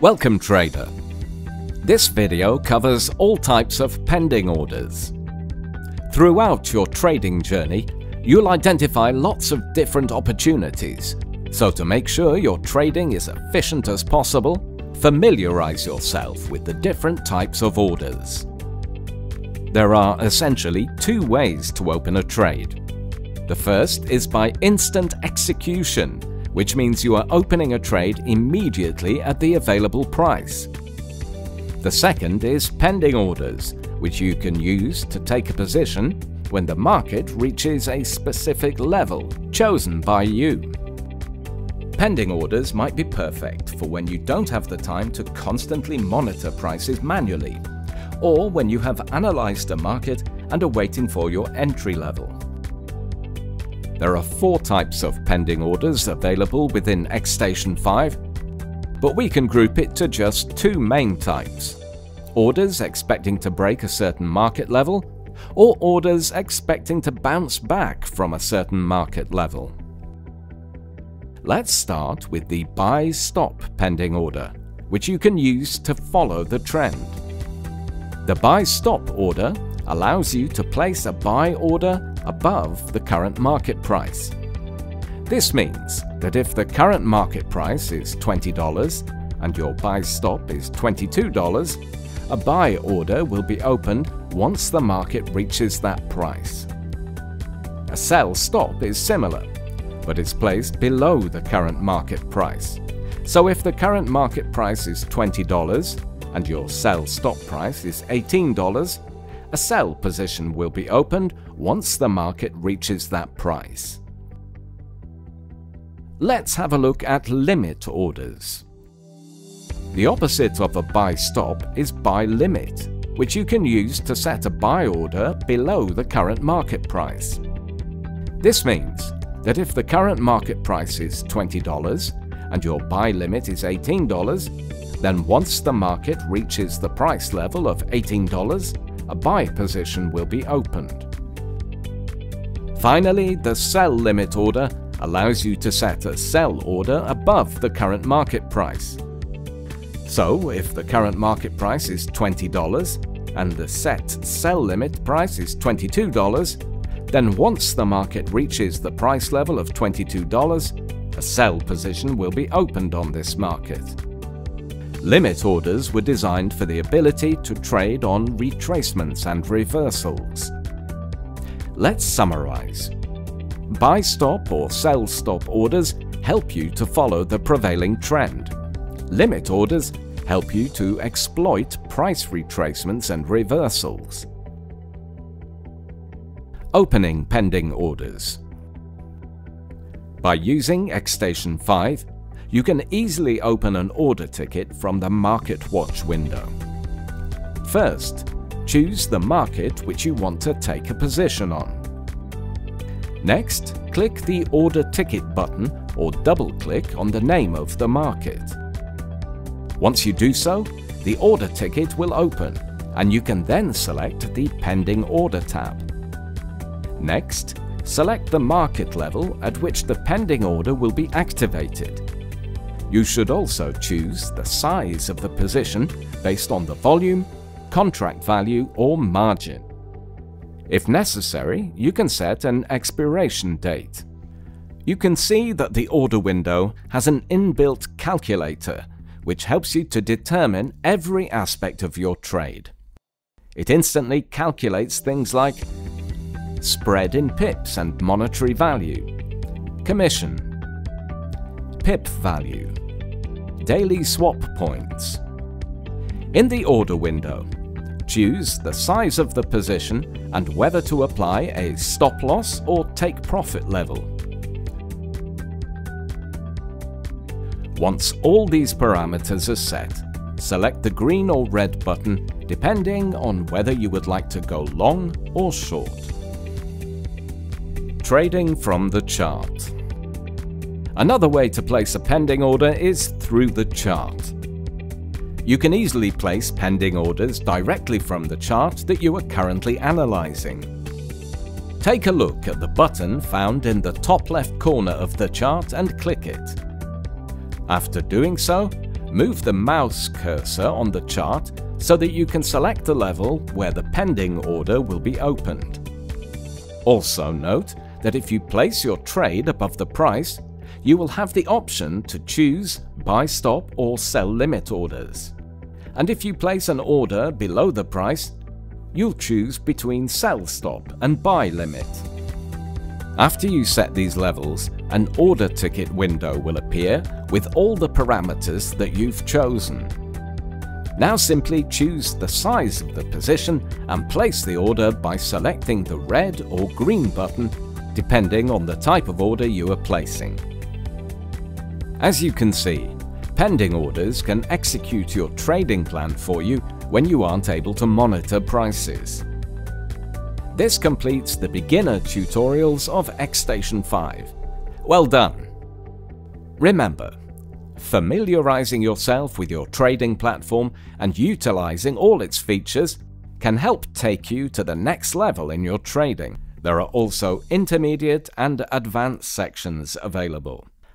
Welcome trader. This video covers all types of pending orders. Throughout your trading journey, you'll identify lots of different opportunities. So to make sure your trading is efficient as possible, familiarize yourself with the different types of orders. There are essentially two ways to open a trade. The first is by instant execution, which means you are opening a trade immediately at the available price. The second is pending orders, which you can use to take a position when the market reaches a specific level chosen by you. Pending orders might be perfect for when you don't have the time to constantly monitor prices manually, or when you have analyzed a market and are waiting for your entry level. There are four types of pending orders available within XStation 5, but we can group it to just two main types. Orders expecting to break a certain market level, or orders expecting to bounce back from a certain market level. Let's start with the buy stop pending order, which you can use to follow the trend. The buy stop order allows you to place a buy order above the current market price. This means that if the current market price is $20 and your buy stop is $22, a buy order will be opened once the market reaches that price. A sell stop is similar, but is placed below the current market price. So if the current market price is $20 and your sell stop price is $18, a sell position will be opened once the market reaches that price. Let's have a look at limit orders. The opposite of a buy stop is buy limit, which you can use to set a buy order below the current market price. This means that if the current market price is $20 and your buy limit is $18, then once the market reaches the price level of $18, a buy position will be opened. Finally, the sell limit order allows you to set a sell order above the current market price. So, if the current market price is $20 and the set sell limit price is $22, then once the market reaches the price level of $22, a sell position will be opened on this market. Limit orders were designed for the ability to trade on retracements and reversals. Let's summarize. Buy stop or sell stop orders help you to follow the prevailing trend. Limit orders help you to exploit price retracements and reversals. Opening pending orders. By using XStation 5, you can easily open an order ticket from the Market Watch window. First, choose the market which you want to take a position on. Next, click the Order Ticket button or double-click on the name of the market. Once you do so, the order ticket will open and you can then select the Pending Order tab. Next, select the market level at which the pending order will be activated you should also choose the size of the position based on the volume, contract value or margin. If necessary, you can set an expiration date. You can see that the order window has an inbuilt calculator which helps you to determine every aspect of your trade. It instantly calculates things like spread in pips and monetary value, commission, pip value, daily swap points. In the order window, choose the size of the position and whether to apply a stop loss or take profit level. Once all these parameters are set, select the green or red button depending on whether you would like to go long or short. Trading from the chart. Another way to place a pending order is through the chart. You can easily place pending orders directly from the chart that you are currently analyzing. Take a look at the button found in the top left corner of the chart and click it. After doing so, move the mouse cursor on the chart so that you can select the level where the pending order will be opened. Also note that if you place your trade above the price, you will have the option to choose buy stop or sell limit orders. And if you place an order below the price, you'll choose between sell stop and buy limit. After you set these levels, an order ticket window will appear with all the parameters that you've chosen. Now simply choose the size of the position and place the order by selecting the red or green button depending on the type of order you are placing. As you can see, pending orders can execute your trading plan for you when you aren't able to monitor prices. This completes the beginner tutorials of Xstation 5. Well done! Remember, familiarizing yourself with your trading platform and utilizing all its features can help take you to the next level in your trading. There are also intermediate and advanced sections available.